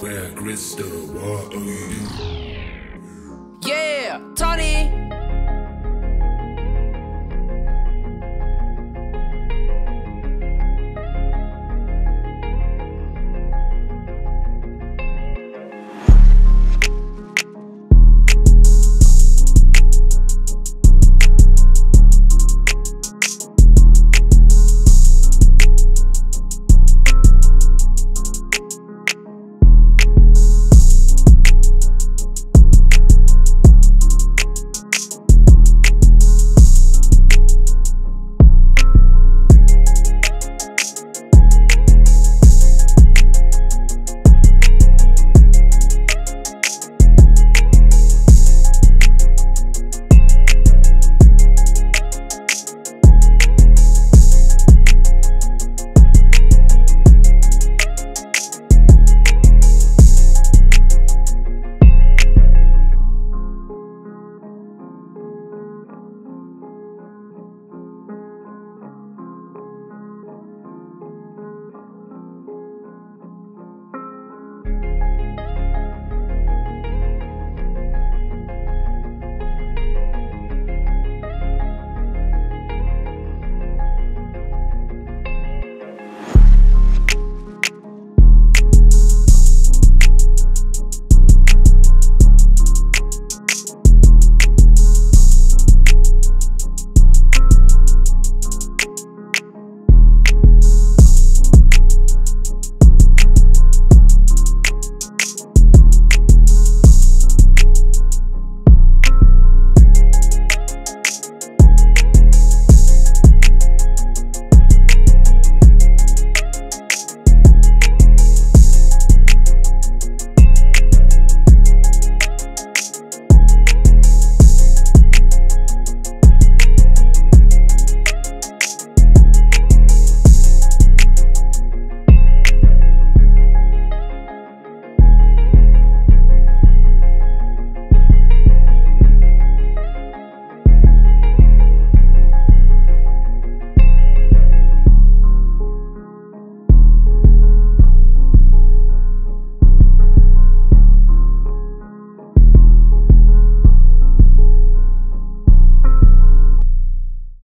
Where crystal water. Yeah,